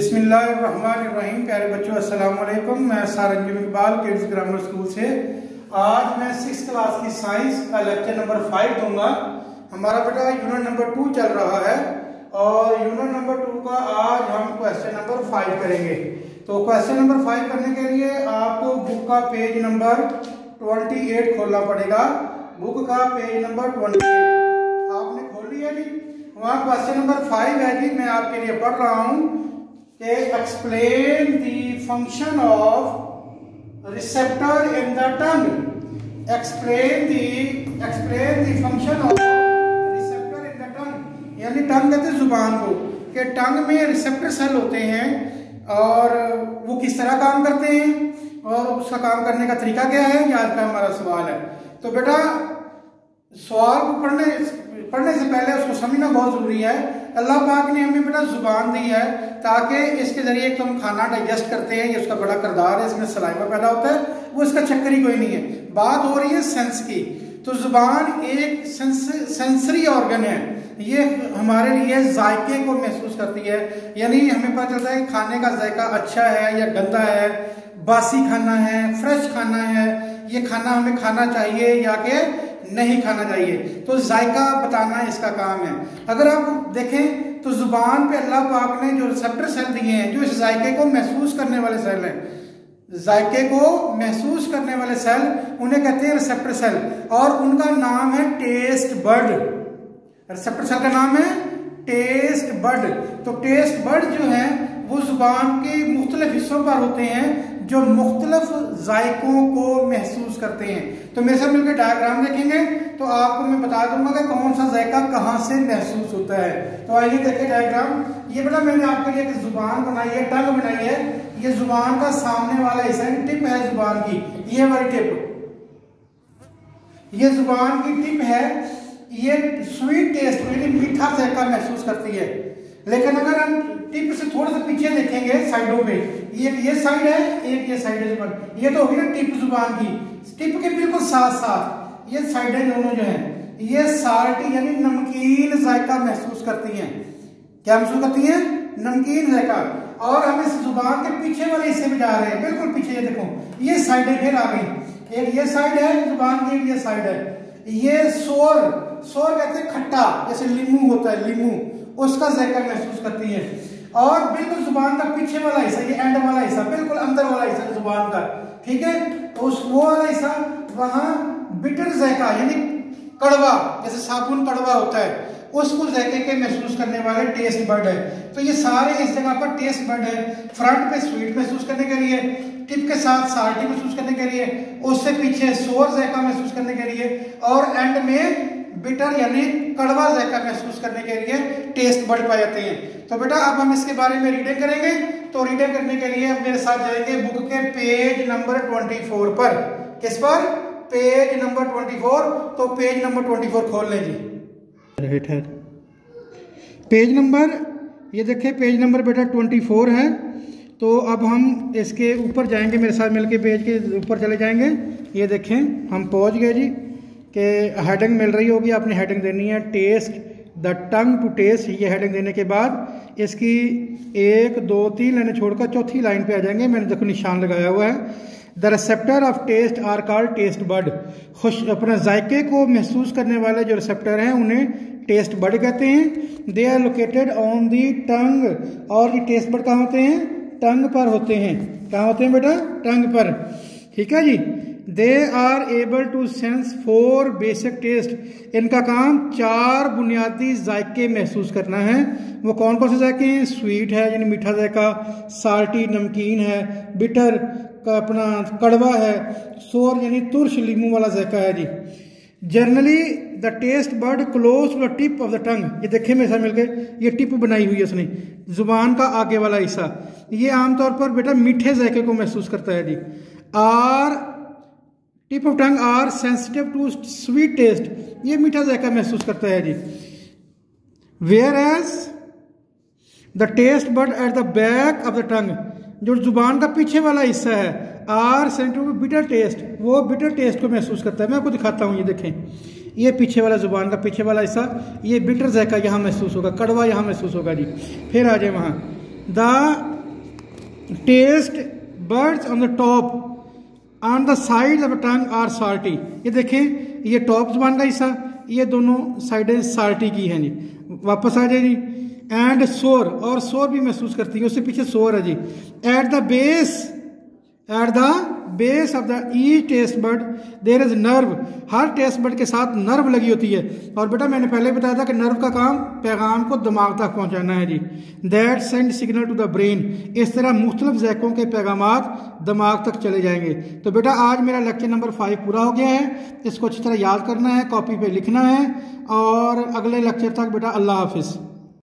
बिस्मिल्लाहिर्रहमानिर्रहीम। प्यारे बच्चों अस्सलाम वालेकुम मैं Saranjum Iqbal kids grammar school से। आज मैं सिक्स क्लास की साइंस का लेक्चर नंबर फाइव दूँगा। हमारा बेटा यूनिट नंबर टू चल रहा है और यूनिट नंबर टू का आज हम क्वेश्चन नंबर फाइव करेंगे। तो क्वेश्चन नंबर फाइव करने के लिए आपको बुक का पेज नंबर ट्वेंटी एट खोलना पड़ेगा। बुक का पेज नंबर ट्वेंटी आपने खोल लिया जी? वहाँ क्वेश्चन नंबर फाइव है जी, मैं आपके लिए पढ़ रहा हूँ। Explain the function of receptor in the tongue. Explain the explain the function of receptor in the tongue. यानी टंग कहते हैं ज़ुबान को कि टंग में रिसेप्टर सेल होते हैं और वो किस तरह काम करते हैं और उसका काम करने का तरीका क्या है? ये आज का हमारा सवाल है। तो बेटा, सवाल को पढ़ने पढ़ने से पहले उसको समझना बहुत ज़रूरी है अल्लाह पाक ने हमें बेटा ज़ुबान दी है ताकि इसके ज़रिए तो हम खाना डाइजेस्ट करते हैं, ये उसका बड़ा करदार है, इसमें सलाइवा पैदा होता है, वो इसका चक्कर ही कोई नहीं है। बात हो रही है सेंस की तो ज़ुबान एक सेंस सेंसरी ऑर्गन है। ये हमारे लिए जायके को महसूस करती है। यानी हमें पता चलता है खाने का जायका अच्छा है या गंदा है, बासी खाना है फ्रेश खाना है, ये खाना हमें खाना चाहिए या कि नहीं खाना चाहिए। तो जायका बताना इसका काम है। अगर आप देखें तो ज़ुबान पे अल्लाह पाक ने जो रिसेप्टर सेल दिए हैं, जो इस जायके को महसूस करने वाले सेल हैं, जायके को महसूस करने वाले सेल उन्हें कहते हैं रिसेप्टर सेल और उनका नाम है टेस्ट बर्ड रिसेप्टर सेल का नाम है टेस्ट बर्ड तो टेस्ट बर्ड जो है वो ज़ुबान के मुख्तलिफ़ हिस्सों पर होते हैं जो मुख्तलफ जायकों को महसूस करते हैं। तो मेरे साथ मिलकर डायग्राम देखेंगे तो आपको मैं बता दूँगा कि कौन सा जायका कहाँ से महसूस होता है। तो आइए देखें डायग्राम ये बेटा मैंने आपके लिए एक ज़ुबान बनाई है, टंग बनाई है। ये ज़ुबान का सामने वाला हिस्सा टिप है ज़ुबान की। ये हमारी टिप। ये ज़ुबान की टिप है, ये स्वीट टेस्ट मीठा जायका महसूस करती है। लेकिन अगर हम टिप से थोड़ा सा पीछे देखेंगे साइडों पे, ये ये साइड है, एक ये साइड है ज़ुबान ये तो होगी ना टिप ज़ुबान की। टिप के बिल्कुल साथ साथ ये साइडें दोनों जो है, ये साल्टी यानी नमकीन जायका महसूस करती हैं। क्या महसूस करती हैं? नमकीन जायका। और हम इस ज़ुबान के पीछे वाले हिस्से में जा रहे हैं, बिल्कुल पीछे, ये देखो, ये साइडें फिर आ गई एक ये साइड है, ज़ुबान की एक ये साइड है। ये सोर सोर कहते हैं खट्टा, जैसे लीमू होता है, लीमू। उसका जायका महसूस करती है। और बिल्कुल ज़ुबान का पीछे वाला हिस्सा, ये एंड वाला हिस्सा, बिल्कुल अंदर वाला हिस्सा ज़ुबान का, ठीक है? तो उस वो वाला हिस्सा, वहाँ बिटर जैका यानी कड़वा, जैसे साबुन कड़वा होता है, उसको जैके के महसूस करने वाले टेस्ट बर्ड है। तो ये सारे इस जगह पर टेस्ट बर्ड है फ्रंट पे स्वीट महसूस करने के लिए टिप के साथ साल्टी महसूस करने के लिए, उससे पीछे सोर जैका महसूस करने के लिए, और एंड में बिटर यानी कड़वा जायका महसूस करने के लिए टेस्ट बढ़ पाए जाते हैं। तो बेटा, अब हम इसके बारे में रीडिंग करेंगे। तो रीडिंग करने के लिए हम मेरे साथ जाएँगे बुक के पेज नंबर 24 पर। किस पर? पेज नंबर 24 तो पेज नंबर 24 खोल लें जी। पेज नंबर ये देखिए पेज नंबर बेटा 24 है। तो अब हम इसके ऊपर जाएँगे, मेरे साथ मिलके पेज के ऊपर चले जाएँगे। ये देखें, हम पहुँच गए जी। कि हेडिंग मिल रही होगी, आपने हेडिंग देनी है taste the tongue to taste ये हेडिंग देने के बाद इसकी एक, दो, तीन लाइनें छोड़कर चौथी लाइन पे आ जाएँगे। मैंने देखो निशान लगाया हुआ है। The receptor of taste are call taste bud खुश, अपने जायके को महसूस करने वाले जो रिसेप्टर हैं, उन्हें टेस्ट बर्ड कहते हैं। They are located on the tongue और ये टेस्ट बर्ड कहाँ होते हैं? टंग पर होते हैं। कहाँ होते हैं बेटा? टंग पर। ठीक है जी? They are able to sense four basic taste इनका काम चार बुनियादी जायके महसूस करना है। वो कौन कौन से जायके हैं? स्वीट है, यानी मीठा जायका। साल्टी नमकीन है बिटर का अपना कड़वा है। सोर यानी तुरश लीमू वाला जायका है जी। Generally the taste bud close to the tip of the tongue ये देखे मेरे साथ मिलकर ये टिप बनाई हुई है उसने। ज़ुबान का आगे वाला हिस्सा। ये आमतौर पर बेटा मीठे जायके को महसूस करता है जी। Are tip of tongue are sensitive to sweet taste. ये मीठा जायका महसूस करता है जी। Whereas the taste but at the back of the tongue जो ज़ुबान का पीछे वाला हिस्सा है, आर सेंसिटिव बिटर टेस्ट वो बिटर टेस्ट को महसूस करता है। मैं आपको दिखाता हूँ, ये देखें। ये पीछे वाला ज़ुबान का पीछे वाला हिस्सा, ये बिटर जायका यहाँ महसूस होगा, कड़वा यहाँ महसूस होगा जी। फिर आ जाए वहाँ। The taste buds on the top on the side of tongue are salty ये देखें, ये टॉप जबान का हिस्सा ये दोनों साइडें साल्टी की हैं जी। वापस आ जाए जी। एंड सोर और सोर भी महसूस करती है। उससे पीछे सोर है जी। At the base at the base of the E taste bud there is nerve her taste bud के साथ नर्व लगी होती है। और बेटा मैंने पहले बताया था कि नर्व का काम पैगाम को दिमाग तक पहुंचाना है जी। That send signal to the brain इस तरह मुख्तलिफ़ जैकों के पैगाम दिमाग तक चले जाएँगे। तो बेटा आज मेरा लेक्चर नंबर फाइव पूरा हो गया है। इसको अच्छी तरह याद करना है कॉपी पे लिखना है। और अगले लेक्चर तक बेटा अल्लाह हाफिज़।